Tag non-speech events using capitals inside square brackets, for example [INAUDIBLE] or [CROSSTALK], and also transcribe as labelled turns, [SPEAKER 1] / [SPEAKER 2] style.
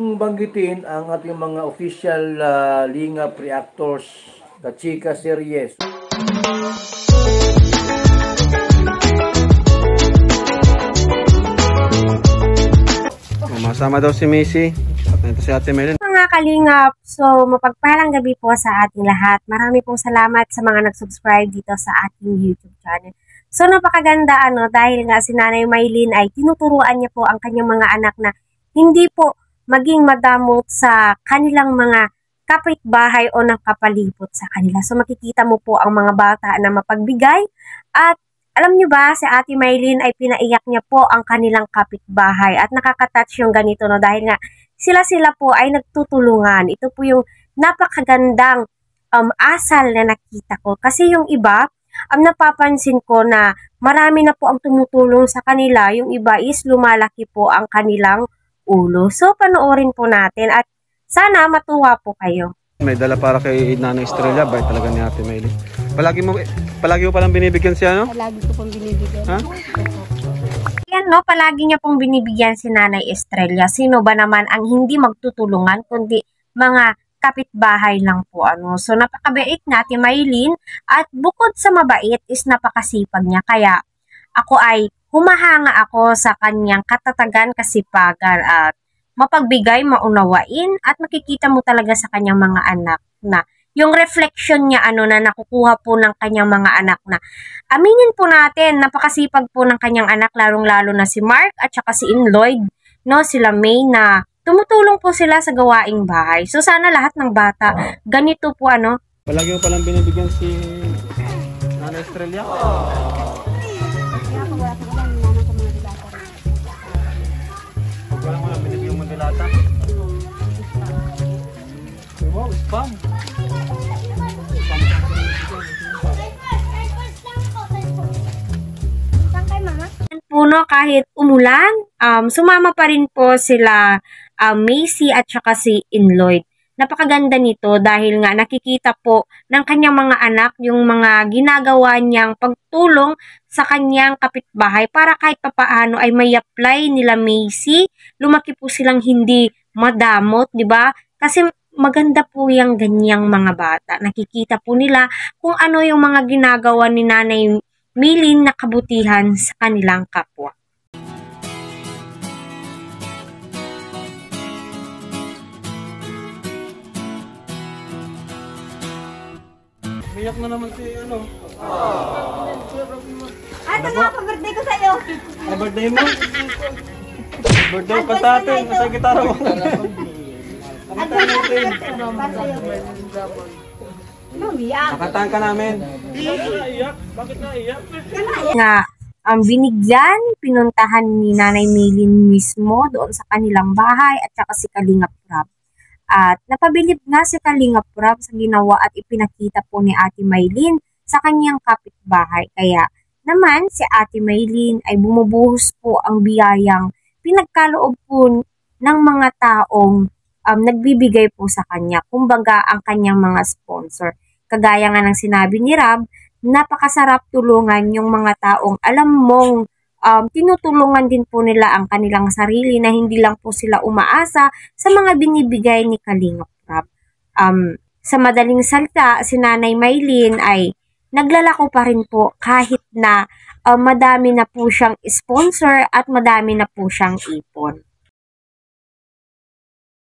[SPEAKER 1] banggitin ang ating mga official uh, Lingap reactors, the Chika Series.
[SPEAKER 2] Masama daw si Macy. At ito si Ate Melin.
[SPEAKER 3] Mga kalingap, so mapagpalang gabi po sa ating lahat. Marami pong salamat sa mga nag-subscribe dito sa ating YouTube channel. So napakaganda ano dahil nga si Nanay Maylin ay tinuturuan niya po ang kanyang mga anak na hindi po maging madamot sa kanilang mga kapitbahay o nakapalibot sa kanila. So makikita mo po ang mga bata na mapagbigay at alam nyo ba, si Ate Maylin ay pinaiyak niya po ang kanilang kapitbahay at nakakatouch yung ganito no dahil nga sila-sila po ay nagtutulungan. Ito po yung napakagandang um, asal na nakita ko. Kasi yung iba, ang napapansin ko na marami na po ang tumutulong sa kanila. Yung iba is lumalaki po ang kanilang ulo. So, panoorin po natin at sana matuwa po kayo.
[SPEAKER 2] May dala para kay Nanay Estrella, bay talaga ni Ate Maylin. Palagi mo palagi mo palang binibigyan siya, no?
[SPEAKER 4] Palagi ko pong binibigyan.
[SPEAKER 2] Ha?
[SPEAKER 3] Yan no, palagi niya pong binibigyan si Nanay Estrella. Sino ba naman ang hindi magtutulungan kundi mga kapitbahay lang po ano. So napakabait nga ti Maylin at bukod sa mabait is napakasipag niya. Kaya ako ay humahanga ako sa kanyang katatagan, kasipagan at mapagbigay, maunawain at makikita mo talaga sa kanyang mga anak na yung reflection niya ano na nakukuha po ng kanyang mga anak na aminin po natin napakasipag po ng kanyang anak lalong lalo na si Mark at saka si In Lloyd no sila May na tumutulong po sila sa gawaing bahay so sana lahat ng bata ganito po ano
[SPEAKER 2] Palagi mo palang binibigyan si Nanay Estrella.
[SPEAKER 4] Kaya Mama?
[SPEAKER 3] puno kahit umulan um, sumama pa rin po sila um, Macy at saka si Inloyd napakaganda nito dahil nga nakikita po ng kanyang mga anak yung mga ginagawa niyang pagtulong sa kanyang kapitbahay para kahit papaano ay may apply nila Macy. Lumaki po silang hindi madamot, di ba? Kasi maganda po yung ganyang mga bata. Nakikita po nila kung ano yung mga ginagawa ni Nanay Milin na kabutihan sa kanilang kapwa.
[SPEAKER 2] Umiyak na naman si ano.
[SPEAKER 4] Ah, ito nga, pag-birthday ko sa'yo.
[SPEAKER 2] Ay, birthday mo? [LAUGHS] birthday pa sa atin. Nasa gitara mo. [LAUGHS]
[SPEAKER 4] Advance happy birthday. Para sa'yo. Lumiyak.
[SPEAKER 2] Nakataan ka namin.
[SPEAKER 3] nga ang binigyan, pinuntahan ni Nanay Maylin mismo doon sa kanilang bahay at saka si Kalingap Rab. At napabilib nga si Kalingap Rab sa ginawa at ipinakita po ni Ate Maylin sa kanyang kapitbahay. Kaya naman si Ate Maylin ay bumubuhos po ang biyayang pinagkaloob po ng mga taong um, nagbibigay po sa kanya. Kumbaga ang kanyang mga sponsor. Kagaya nga ng sinabi ni Rab, napakasarap tulungan yung mga taong alam mong um, tinutulungan din po nila ang kanilang sarili na hindi lang po sila umaasa sa mga binibigay ni Kalingap Rab. Um, sa madaling salta, si Nanay Maylin ay naglalako pa rin po kahit na um, madami na po siyang sponsor at madami na po siyang ipon.